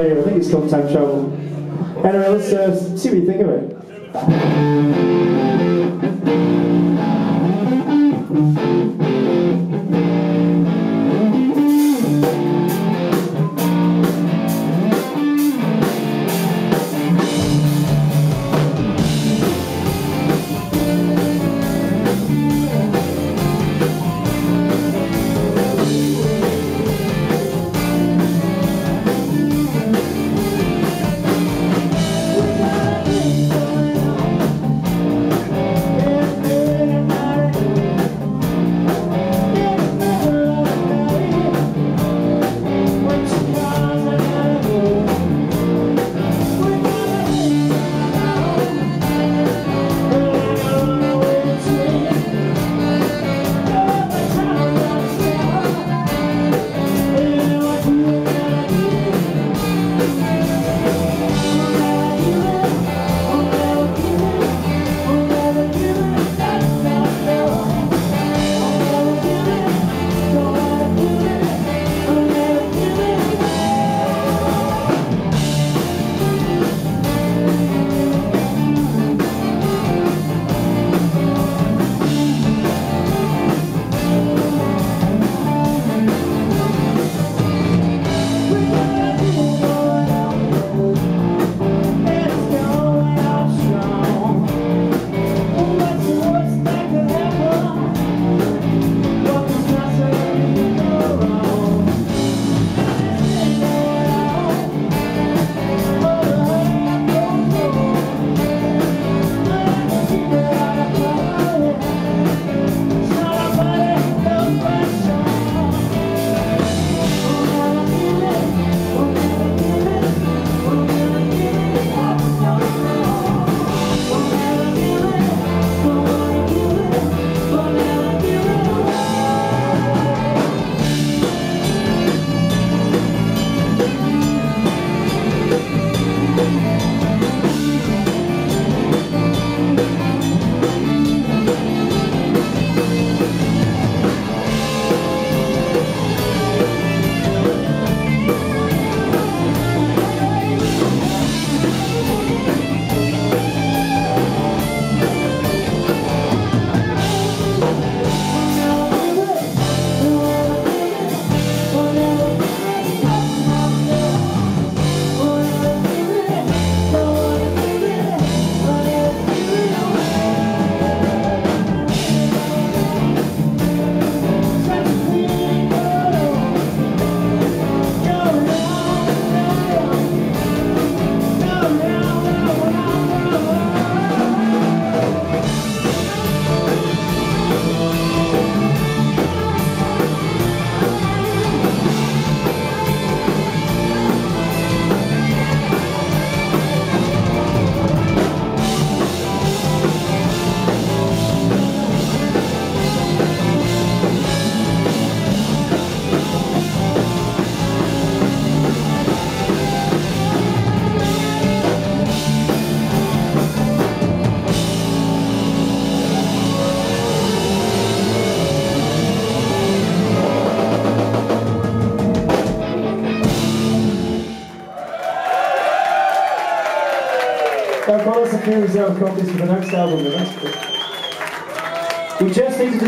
I think it's called Time Travel. Anyway, let's uh, see what you think of it. I've got us a few reserve copies for the next album, the next. We just need to